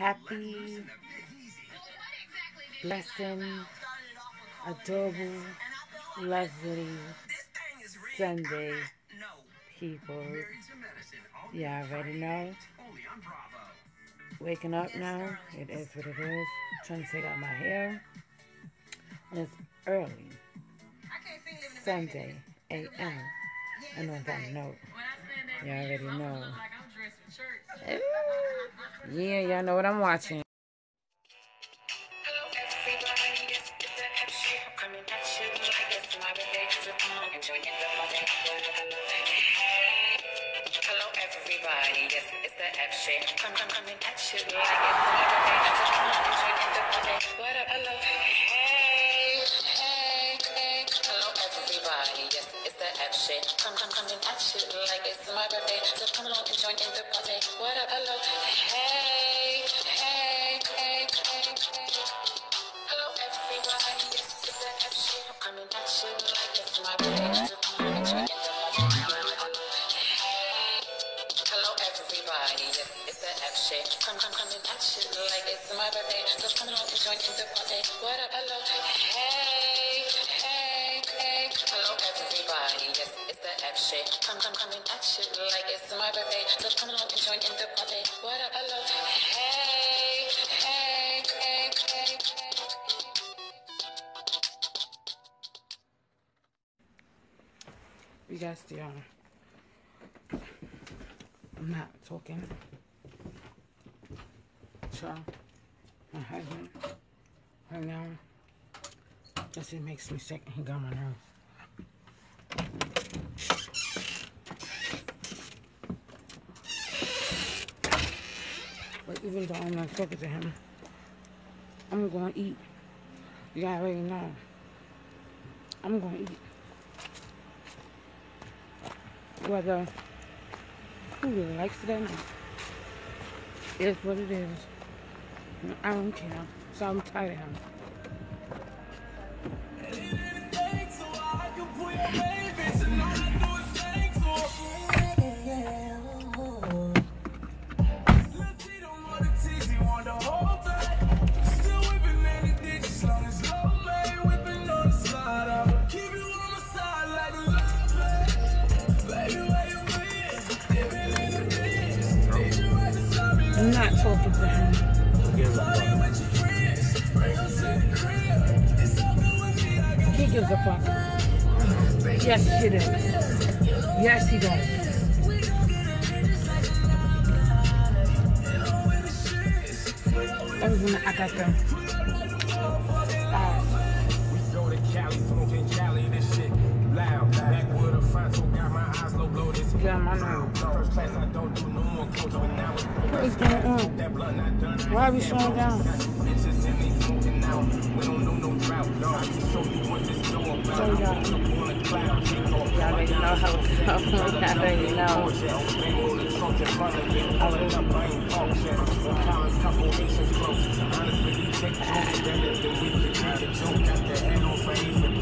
happy, blessing, adorable, lovely Sunday, people. Yeah, I already know. Waking up now. It is what it is. trying to take out my hair. And it's early. Sunday, 8 a.m. And on that note, you already know. Yeah, y'all know what I'm watching. Shit. Come, come, coming at you like it's my birthday. So come along and join in the party. What up, hello? Hey, hey, hey. Hello, everybody. Yes, it's the come and everybody. It's the Ebshee. Come, come, coming at you like it's my birthday. So come along and join in the party. What up, hello? Hey, Ebshee. Come, come, coming at you like it's my birthday. So come along and join in the party. What up, hello? Hey, hey, hey, hey. We got the um, I'm not talking. So, my husband, right now, just it makes me sick he got my nerves. But even though I'm not talking to him, I'm gonna eat. You already know. I'm gonna eat. Whether who really likes it or not. It's what it is. I don't care. So I'm tired of him. Yes,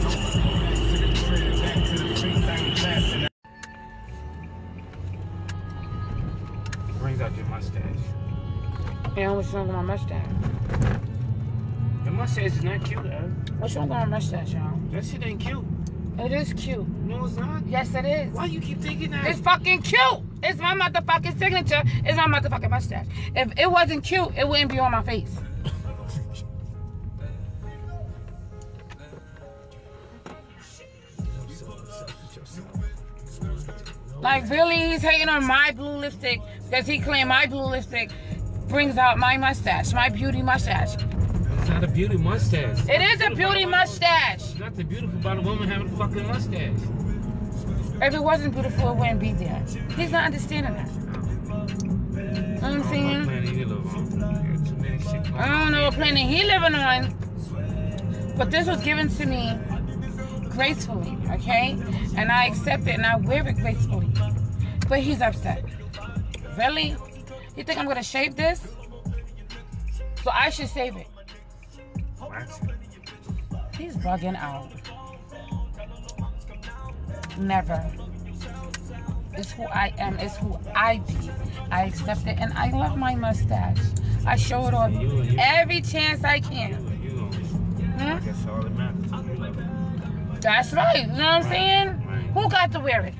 jokes. Back to the crib, back to the freestyle class. And Brings out your mustache. And wrong with my mustache? Mustache is not cute, uh. What's wrong with my mustache, y'all? That shit ain't cute. It is cute. No, it's not. Yes, it is. Why you keep thinking that? It's fucking cute. It's my motherfucking signature. It's my motherfucking mustache. If it wasn't cute, it wouldn't be on my face. Like really, he's hating on my blue lipstick because he claimed my blue lipstick brings out my mustache, my beauty mustache. It's not a beauty mustache. It is a beauty mustache. It's not the beautiful about a woman having a fucking mustache. If it wasn't beautiful, it wouldn't be there. He's not understanding that. You know what I'm saying? Planet you live on. You got too many shit going I don't know what planet he living on, but this was given to me gracefully, okay? And I accept it and I wear it gracefully. But he's upset. Really? You think I'm gonna shave this? So I should save it. He's bugging out. Never. It's who I am. It's who I be. I accept it, and I love my mustache. I show it off every chance I can. Hmm? That's right. You know what I'm saying? Who got to wear it?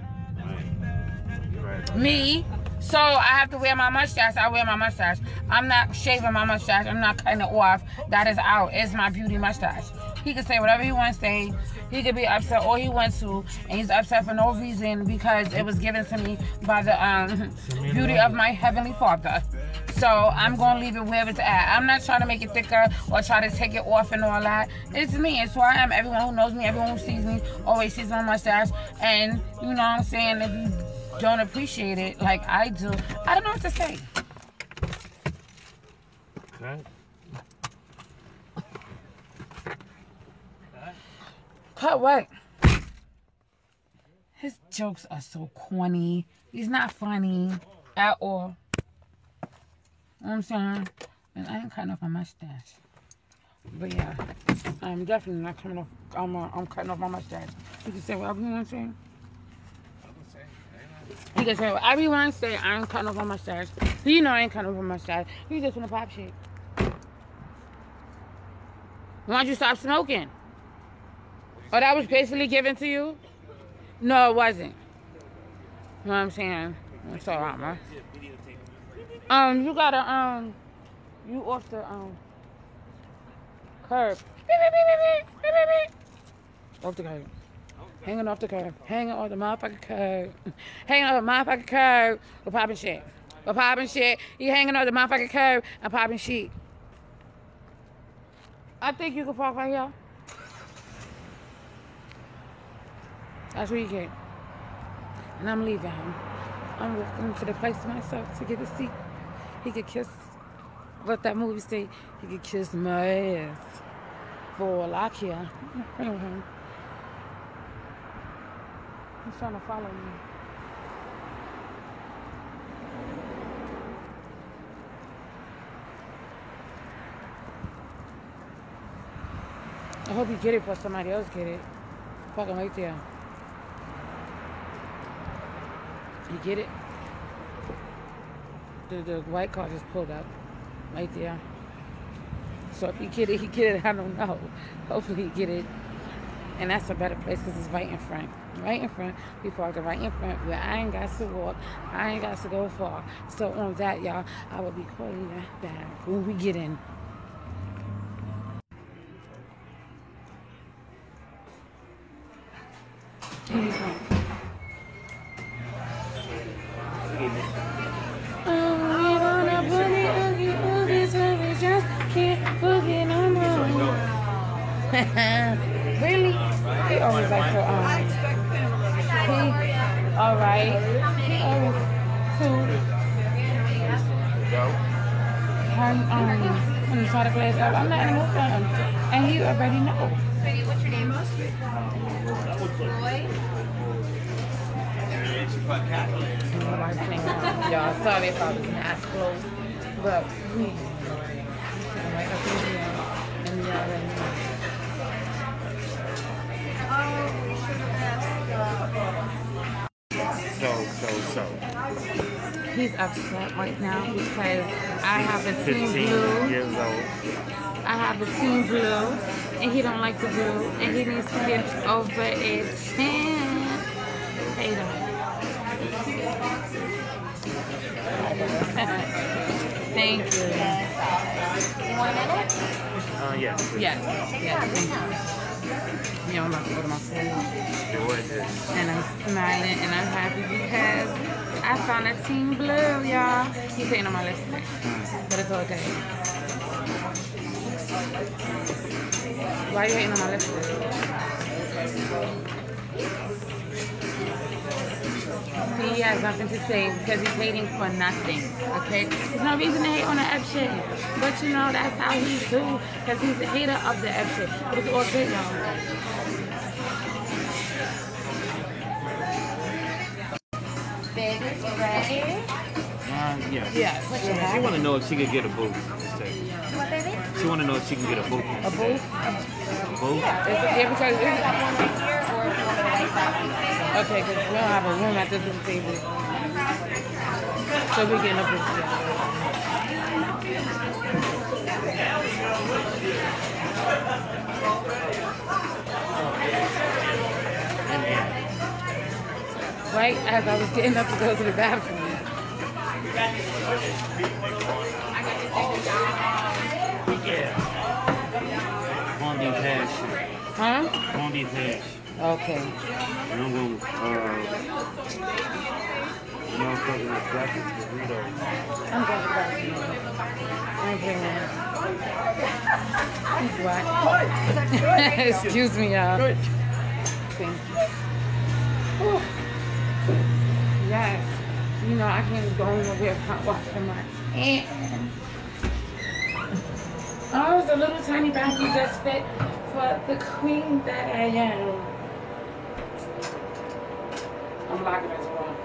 Me. So I have to wear my mustache. I wear my mustache. I'm not shaving my mustache. I'm not cutting it off. That is out. It's my beauty mustache. He can say whatever he wants to say. He could be upset all he wants to, and he's upset for no reason because it was given to me by the um, beauty of my heavenly Father. So I'm gonna leave it where it's at. I'm not trying to make it thicker or try to take it off and all that. It's me. It's who I am. Everyone who knows me, everyone who sees me, always sees my mustache. And you know what I'm saying? If you don't appreciate it like I do, I don't know what to say. Okay. Cut what? His jokes are so corny. He's not funny at all. You know what I'm saying? And I ain't cutting off my mustache. But yeah, I'm definitely not cutting off. I'm, uh, I'm cutting off my mustache. You can say whatever you want to say. Want to say. I ain't cutting off my mustache. You know I ain't cutting off my mustache. You just want to pop shit. Why don't you stop smoking? Oh, that was basically given to you? No, it wasn't. You know what I'm saying? It's all right, man. Um, you gotta, um, you off the, um, curb. Off the curb. Hanging off the curb. Hanging off the motherfucking curb. Hanging off the motherfucking curb. We're popping shit. We're popping shit. You hanging off the motherfucking curb and popping shit. I think you can park right here. That's where you get. And I'm leaving him. I'm walking to the place myself to get a seat. He could kiss, what that movie say, he could kiss my ass. For all I care. He's trying to follow me. I hope you get it before somebody else get it. Fucking right there. You get it? The, the white car just pulled up. Right there. So if you get it, he get it. I don't know. Hopefully he get it. And that's a better place because it's right in front. Right in front. We parked it right in front where I ain't got to walk. I ain't got to go far. So on that, y'all, I will be calling you back when we get in. He's Y'all, sorry if I was not close, but we right up in here, and y'all already know. Oh, we should have asked. So, so, so. He's upset right now because I have a team 15 blue. years old. I have a team blue, and he don't like the blue, and he needs to get over it. Hater. Thank you. One minute? Uh, yes. Yes, yes, thank you. Yeah, I'm about to go to my food. And I'm smiling and I'm happy because I found a team blue, y'all. He's saying on my list today. But it's okay. Why are you hating on my list today? He has nothing to say because he's hating for nothing. Okay? There's no reason to hate on the Ebshee. But you know, that's how he's do because he's a hater of the Ebshee. But it's all good, y'all. Baby, ready? Uh, yeah. Yeah, your She want to know if she could get a booth. What, baby? She want to know if she can get a booth. A booth? A booth? Yeah, because Okay, because we don't have a room at this little table. So we're getting up here. Right as I was getting up to go to the bathroom. Hash. Huh? Corned beef hash. Okay. And I'm going to, uh, motherfucking breakfast burritos. I'm going to the bathroom. I ain't playing that. He's black. Excuse me, y'all. Thank you. Whew. Yes. You know, I can't go nowhere without washing my hands. Oh, it's a little tiny bathroom just fit for the queen that I am. I'm locking this one.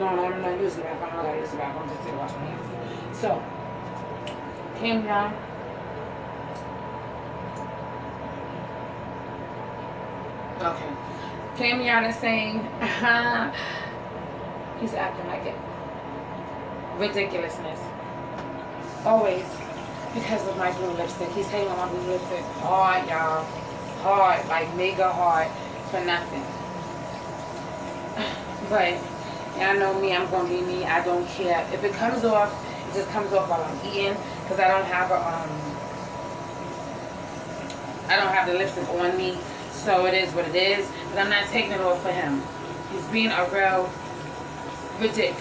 No, I'm not using bathroom. I'm not using the bathroom. I'm just sitting wash my hands. So, him, y'all. Okay. Camion is saying, he's acting like it. Ridiculousness. Always because of my blue lipstick. He's hating on my blue lipstick hard, y'all. Hard, like mega hard for nothing. But y'all know me, I'm gonna be me. I don't care. If it comes off, it just comes off while I'm eating because I don't have a um I don't have the lipstick on me. So it is what it is. But I'm not taking it off for him. He's being a real ridic.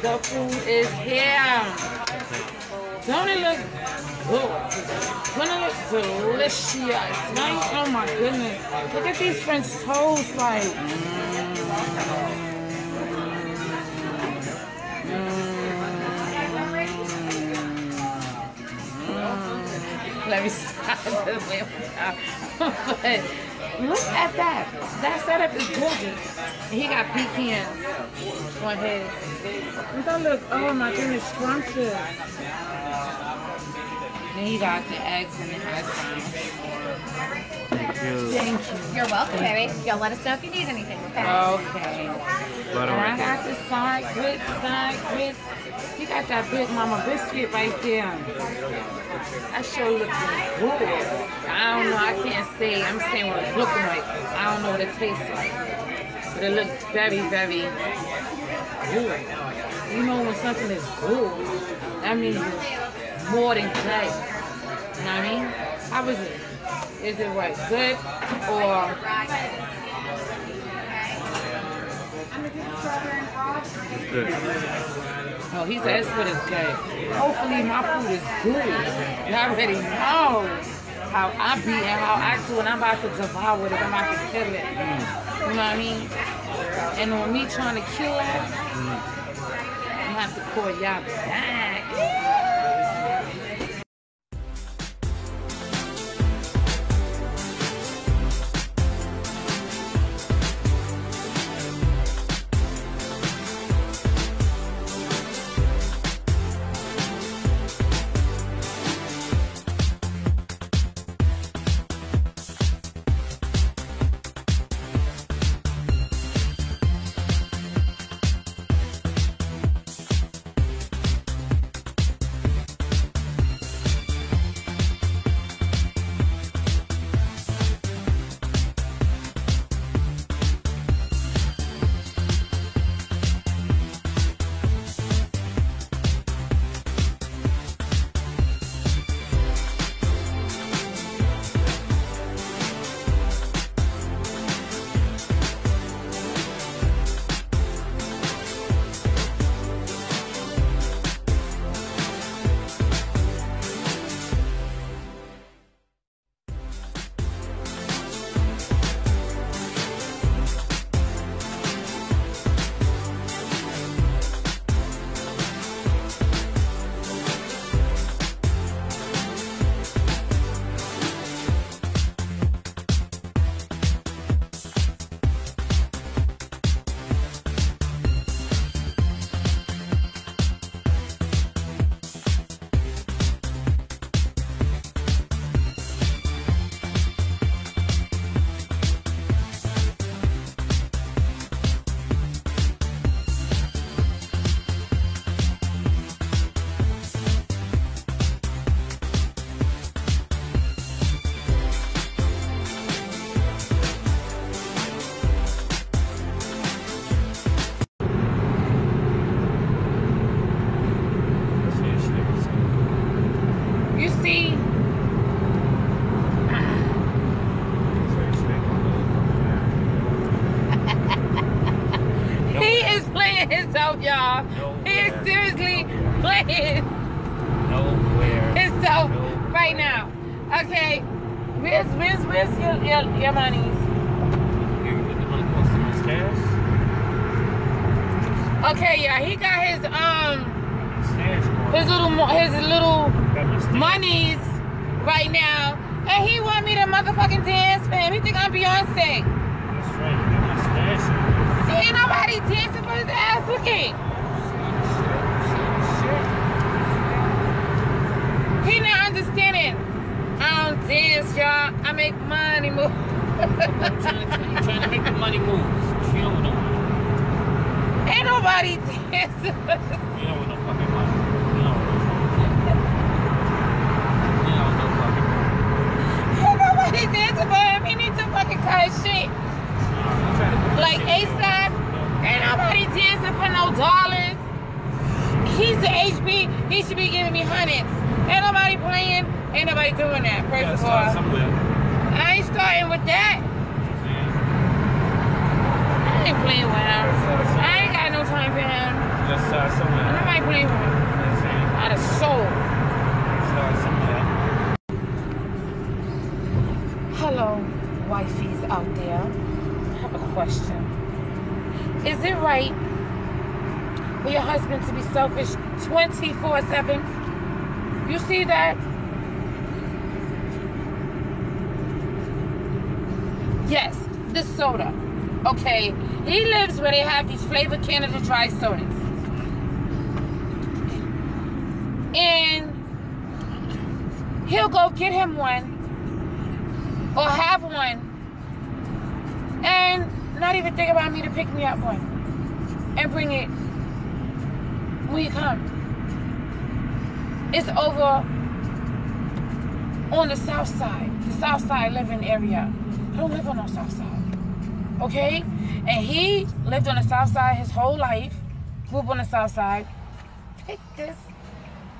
The food is here. Don't it look good? Don't it look delicious? Right? Oh my goodness. Look at these French toast. Like, mm. Mm. let me stop But look at that. That setup is gorgeous. He got pecans on his. And that look, oh my goodness, scrumptious. And he got the eggs and the hash browns. Thank you. Thank you. You're welcome, baby. Y'all let us know if you need anything. Okay. Okay. Butter And I right got the side grits, side grits. You got that big mama biscuit right there. That sure looks good. I don't know, I can't say. I'm saying what it's looking like. I don't know what it tastes like. But it looks very, very good. You know when something is good, that means it's more than good. You know what I mean? How is it? Is it what, good or It's good. Oh, he said his food is good. Hopefully my food is good. You already know how I be and how I do and I'm about to devour it. I'm about to kill it. You know what I mean? And on me trying to kill it, I'm gonna have to call y'all back. That's right. You got my stash. Ain't nobody dancing for his ass. Look at. He not understanding. I don't dance, y'all. I make money move. I'm trying to, trying to make the money move. You don't want. Ain't nobody dancing. You don't want no fucking money. You don't want no fucking money. You don't want no fucking money. Ain't nobody dancing. He needs to fucking cut his shit. I'm trying to put Like. ASAP. Ain't nobody dancing for no dollars. He's the HB. He should be giving me hundreds. Ain't nobody playing. Ain't nobody doing that. First of all, somewhere. I ain't starting with that. I ain't playing with him. I ain't got no time for him. Gotta start somewhere. Nobody playing with him. You know what I'm saying? Out of soul. Start somewhere. Hello, wifeys out there. I have a question. Is it right for your husband to be selfish 24 7? You see that? Yes, the soda. Okay, he lives where they have these flavored Canada dry sodas. And he'll go get him one or have one not even think about me to pick me up one and bring it when you come. It's over on the south side, the south side living area. I don't live on the south side. Okay? And he lived on the south side his whole life, grew up on the south side. Take this.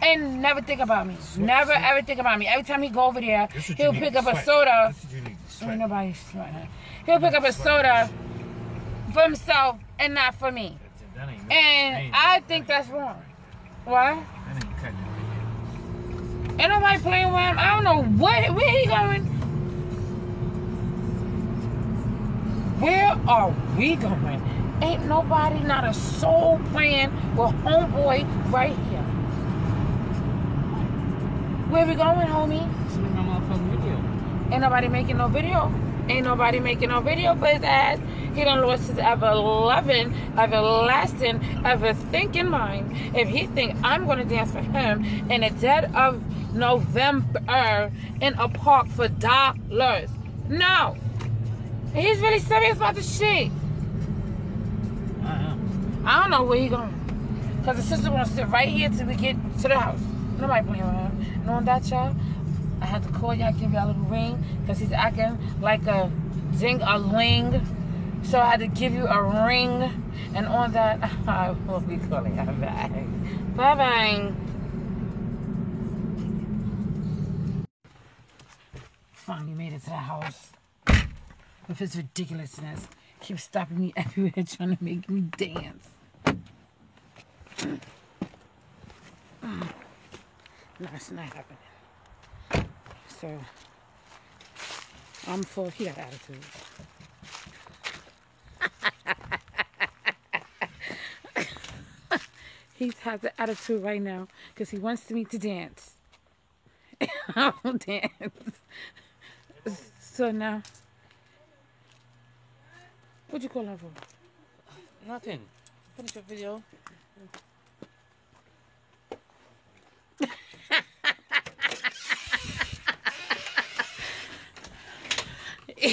And never think about me. never ever think about me. Every time he go over there, he'll pick up a soda. This what you need to Ain't nobody sweating. He'll pick up a soda for himself and not for me. And I think that's wrong. Why? Ain't. Nobody playing with him. I don't know what where he going. Where are we going? Ain't nobody, not a soul playing with homeboy right here. Where we going, homie? This is my motherfucking video. Ain't nobody making no video. Ain't nobody making no video for his ass. He done lost his ever loving, everlasting, ever thinking mind. If he think I'm gonna dance for him in the dead of November in a park for dollars. No. He's really serious about the shit. I don't know where he going. Cause the sister gonna sit right here till we get to the house. Nobody with him. Knowing that, y'all, I had to call y'all, give y'all a little ring, cause he's acting like a zing a ling. So I had to give you a ring, and on that, I will be calling you back. Bye bye. Finally made it to the house with his ridiculousness. Keep stopping me everywhere trying to make me dance. Mm. It's not happening. So, I'm full. He got attitude. he has the attitude right now because he wants me to dance. I don't dance. So now, what you calling for? Nothing. Finish your video.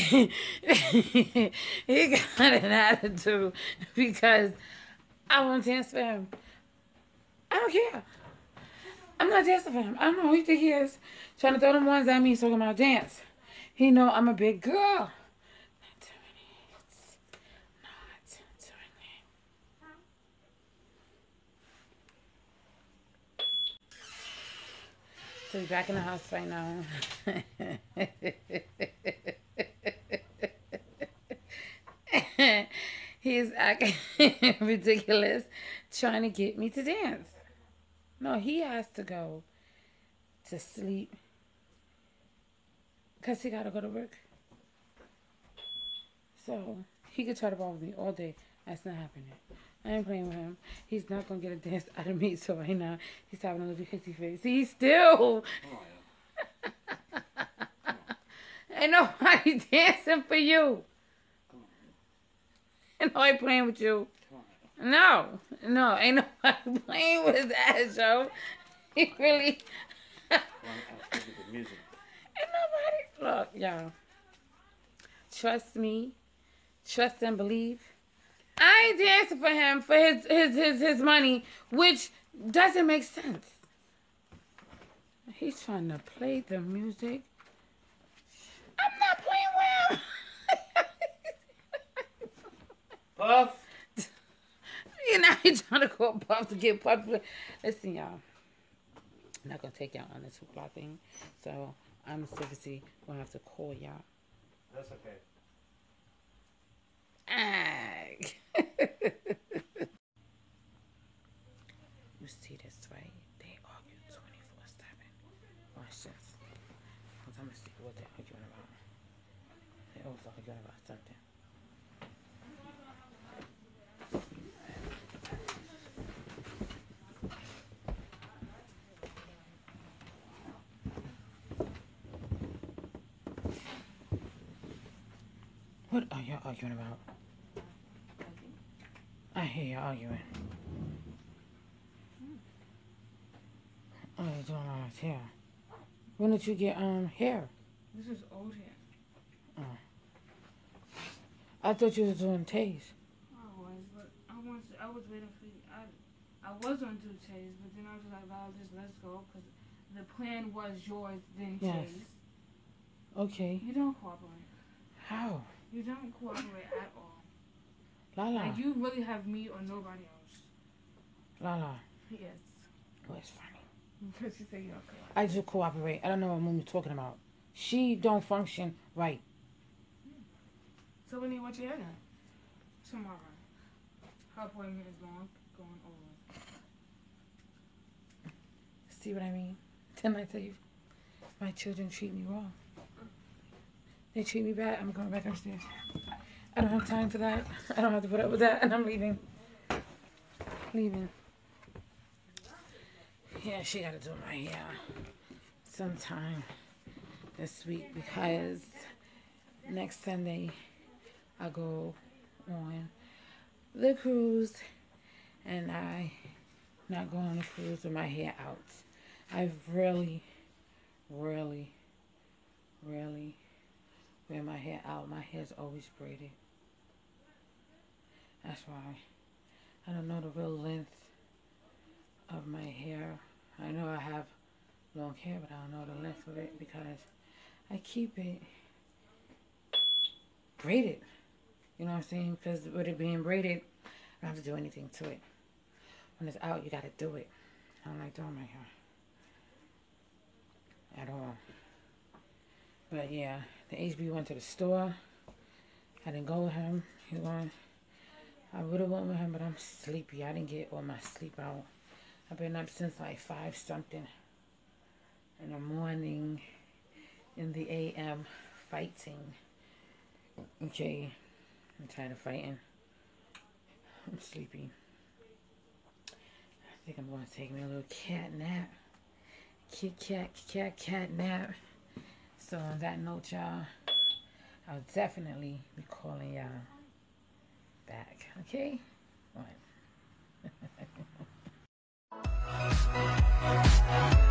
he got an attitude because I want to dance for him. I don't care. I'm not dancing for him. I don't know who think he is. Trying to throw them ones at me talking about dance. He know I'm a big girl. So he's back in the house right now. he is acting ridiculous, trying to get me to dance. No, he has to go to sleep because he got to go to work. So he could try to ball with me all day. That's not happening. I ain't playing with him. He's not gonna get a dance out of me. So right now he's having a little hissy face. He's still oh, ain't nobody dancing for you. Ain't nobody playing with you. No, no, ain't nobody playing with that, Joe. He really. Ain't nobody look, y'all. Trust me. Trust and believe. I ain't dancing for him for his his his his money, which doesn't make sense. He's trying to play the music. I'm not playing with him. Puff. you know, he's trying to call Puff to get Puff. to- Listen, y'all. I'm not gonna take y'all on this hoopla thing, so I'm seriously gonna have to call y'all. That's okay. Ag. you see this, right? They argue 24 7. Watch this. Because I'm going to see what they're arguing about. They always arguing about something. What are y'all arguing about? I hear you arguing. Oh, you're doing all this hair. When did you get um hair? This is old hair. I thought you was doing taste. I was, but I was I was waiting for you. I I was gonna do Taze, but then I was like, I'll just let's go because the plan was yours, then Yes. Okay. You don't cooperate. How? You don't cooperate at all. La la. Like you really have me or nobody else. La la. Yes. Oh, it's funny. Because you say you don't cooperate. I do cooperate. I don't know what woman you're talking about. She don't function right. So when you watch your hair done? Tomorrow. Her appointment is going going over. See what I mean? Didn't I tell you? My children treat me wrong. They treat me bad. I'm going back upstairs. I don't have time for that. I don't have to put up with that, and I'm leaving. Leaving. Yeah, she got to do my hair sometime this week because next Sunday I go on the cruise, and I not going on a cruise with my hair out. I've really, really, really wear my hair out. My hair's always braided. That's why I don't know the real length of my hair. I know I have long hair, but I don't know the length of it because I keep it braided. You know what I'm saying? Because with it being braided, I don't have to do anything to it. When it's out, you got to do it. I don't like doing my hair at all. But yeah, the HB went to the store. I didn't go with him. He went. I would have went with him, but I'm sleepy. I didn't get all my sleep out. I've been up since like five something in the morning, in the AM, fighting. Okay, I'm tired of fighting. I'm sleepy. I think I'm going to take me a little cat nap. Kit kat, cat, cat nap. So on that note, y'all, I'll definitely be calling y'all back. Okay? All right.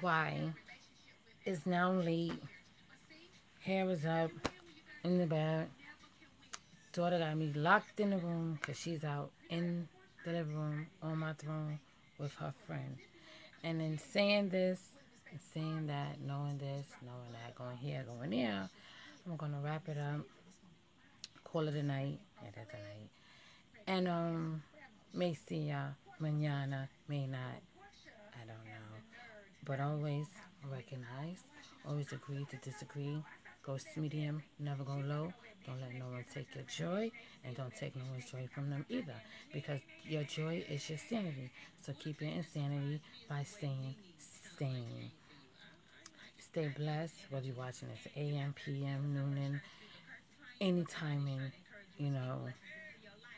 Why? It's now late. Hair was up in the bed. Daughter got me locked in the room because she's out in the living room on my throne with her friend. And in saying this, saying that, knowing this, knowing that, going here, going there, I'm gonna wrap it up. Call it a night. Yeah, that's a night. And um, may see ya mañana, may not. I don't know. But always recognize, always agree to disagree. Go medium, never go low. Don't let no one take your joy, and don't take no one's joy from them either. Because your joy is your sanity. So keep your insanity by staying sane. Stay blessed, whether you're watching this AM, PM, nooning, any timing, you know,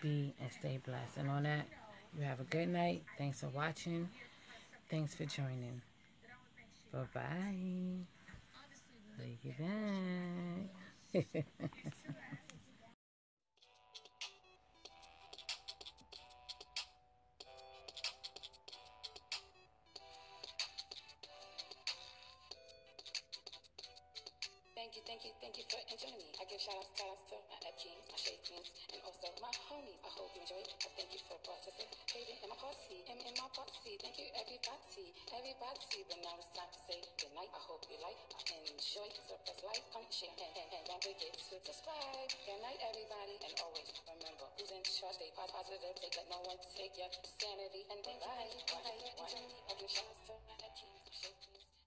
be and stay blessed. And on that, you have a good night. Thanks for watching. Thanks for joining. Bye bye. Take it back.